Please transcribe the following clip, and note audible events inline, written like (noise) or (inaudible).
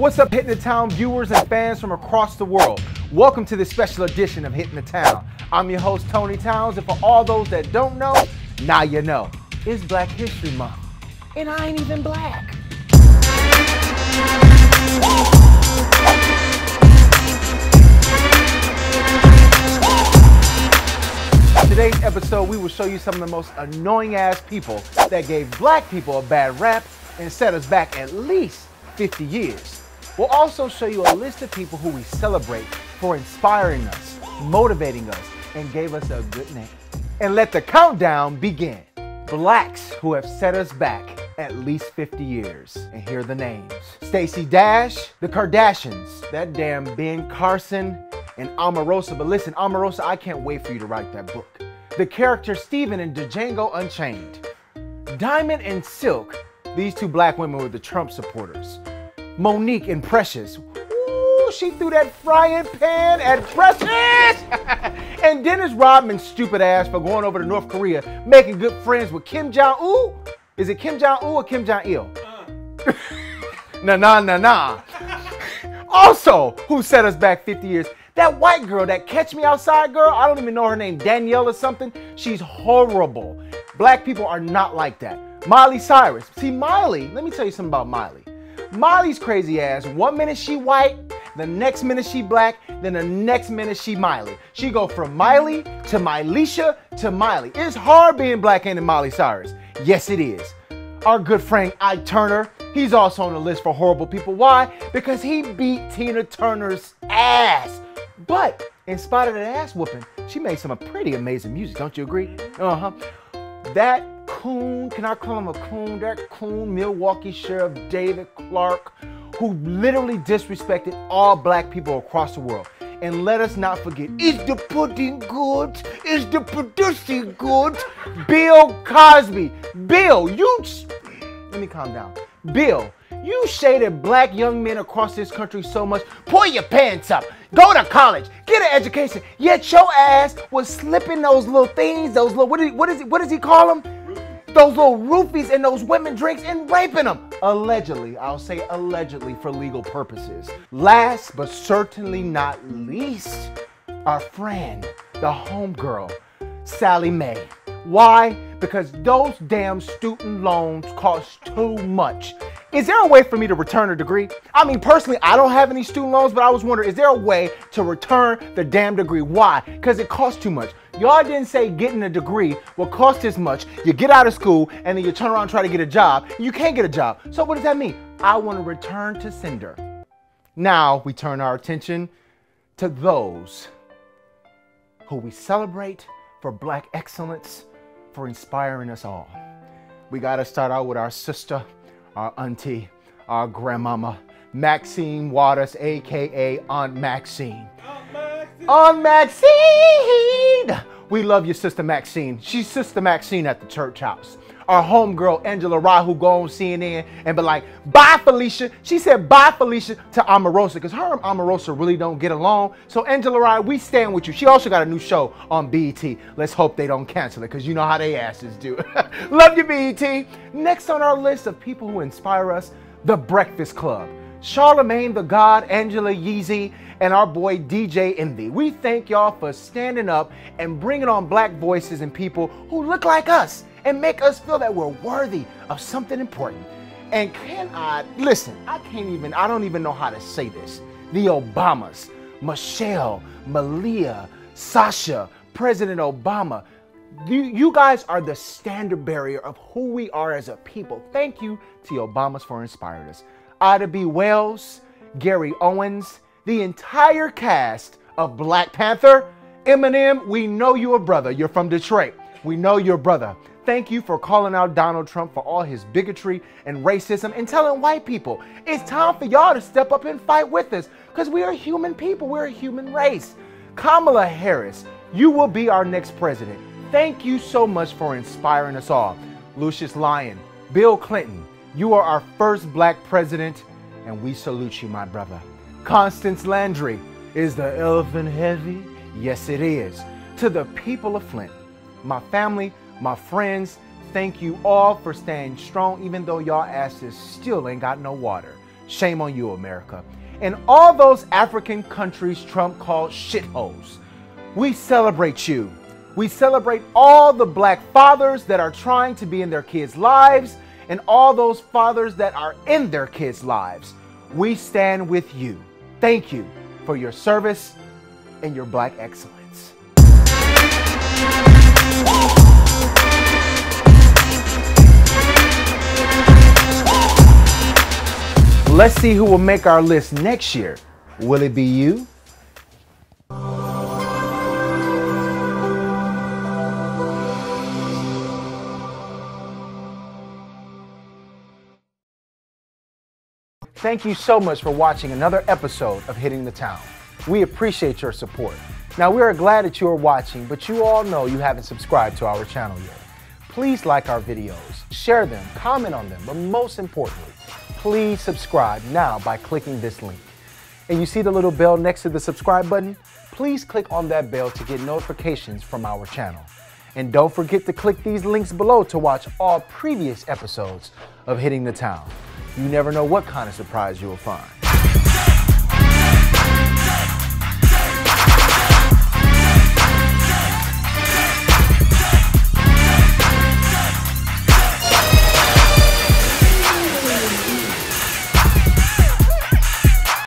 What's up, Hitting the Town viewers and fans from across the world? Welcome to this special edition of Hitting the Town. I'm your host, Tony Towns, and for all those that don't know, now you know. It's Black History Month, and I ain't even black. today's episode, we will show you some of the most annoying ass people that gave black people a bad rap and set us back at least 50 years. We'll also show you a list of people who we celebrate for inspiring us, motivating us, and gave us a good name. And let the countdown begin. Blacks who have set us back at least 50 years. And here are the names. Stacey Dash, the Kardashians, that damn Ben Carson, and Omarosa. But listen, Omarosa, I can't wait for you to write that book the character Steven in Django Unchained. Diamond and Silk, these two black women were the Trump supporters. Monique and Precious, ooh, she threw that frying pan at Precious! (laughs) and Dennis Rodman's stupid ass for going over to North Korea, making good friends with Kim Jong-un. Is it Kim Jong-un or Kim Jong-il? (laughs) Nah, nah, nah, nah. (laughs) also, who set us back 50 years? That white girl, that catch me outside girl, I don't even know her name, Danielle or something. She's horrible. Black people are not like that. Miley Cyrus. See, Miley, let me tell you something about Miley. Miley's crazy ass. One minute she white, the next minute she black, then the next minute she Miley. She go from Miley to Mylisha to Miley. It's hard being black and Miley Cyrus. Yes, it is. Our good friend Ike Turner, he's also on the list for horrible people. Why? Because he beat Tina Turner's ass. But in spite of that ass whooping, she made some pretty amazing music. Don't you agree? Uh huh. That coon, can I call him a coon? That coon Milwaukee Sheriff David Clarke, who literally disrespected all black people across the world. And let us not forget, is the pudding good? Is the producing good? Bill Cosby. Bill, you. Let me calm down. Bill, you shaded black young men across this country so much. Pull your pants up. Go to college. Get an education. Yet your ass was slipping those little things, those little, what, is, what, is, what does he call them? Those little roofies and those women drinks and raping them. Allegedly, I'll say allegedly for legal purposes. Last but certainly not least, our friend, the homegirl, Sallie Mae. Why? Because those damn student loans cost too much. Is there a way for me to return a degree? I mean, personally, I don't have any student loans, but I was wondering, is there a way to return the damn degree? Why? Because it costs too much. Y'all didn't say getting a degree will cost this much. You get out of school and then you turn around and try to get a job. you can't get a job. So what does that mean? I want to return to sender. Now we turn our attention to those who we celebrate for black excellence, for inspiring us all. We got to start out with our sister, our auntie, our grandmama, Maxine Waters, aka Aunt Maxine. Aunt Maxine! Aunt Maxine! We love your sister Maxine. She's Sister Maxine at the church house our homegirl Angela who go on CNN and be like, bye Felicia. She said bye Felicia to Omarosa because her and Omarosa really don't get along. So Angela Rye, we stand with you. She also got a new show on BET. Let's hope they don't cancel it because you know how they asses do. (laughs) Love you BET. Next on our list of people who inspire us, The Breakfast Club. Charlemagne the God, Angela Yeezy, and our boy DJ Envy. We thank y'all for standing up and bringing on black voices and people who look like us and make us feel that we're worthy of something important. And can I, listen, I can't even, I don't even know how to say this. The Obamas, Michelle, Malia, Sasha, President Obama, you, you guys are the standard barrier of who we are as a people. Thank you to Obamas for inspiring us. Ida B. Wells, Gary Owens, the entire cast of Black Panther, Eminem, we know you're a brother. You're from Detroit. We know you're a brother. Thank you for calling out Donald Trump for all his bigotry and racism and telling white people it's time for y'all to step up and fight with us because we are human people. We're a human race. Kamala Harris, you will be our next president. Thank you so much for inspiring us all. Lucious Lyon, Bill Clinton, you are our first black president, and we salute you, my brother. Constance Landry, is the elephant heavy? Yes, it is. To the people of Flint, my family, my friends, thank you all for staying strong, even though y'all asses still ain't got no water. Shame on you, America. And all those African countries Trump called shitholes. We celebrate you. We celebrate all the black fathers that are trying to be in their kids' lives and all those fathers that are in their kids' lives. We stand with you. Thank you for your service and your black excellence. Let's see who will make our list next year. Will it be you? Thank you so much for watching another episode of Hitting the Town. We appreciate your support. Now, we are glad that you are watching, but you all know you haven't subscribed to our channel yet. Please like our videos, share them, comment on them, but most importantly, please subscribe now by clicking this link. And you see the little bell next to the subscribe button? Please click on that bell to get notifications from our channel. And don't forget to click these links below to watch all previous episodes of Hitting the Town. You never know what kind of surprise you will find.